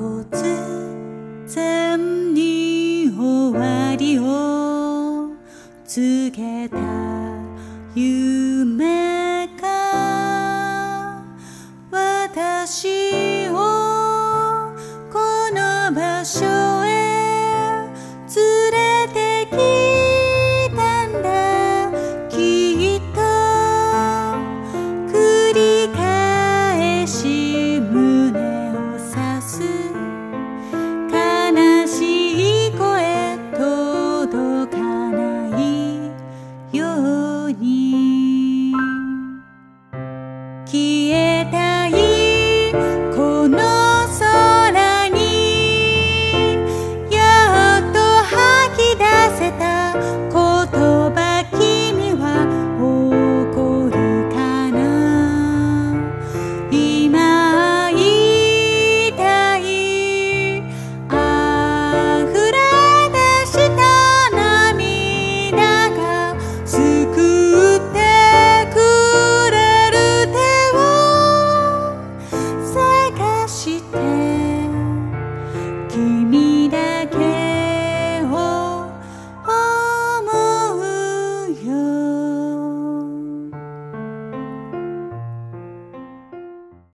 没全に終わりを告げた夢か私消えたいこの空にやっと吐き出せた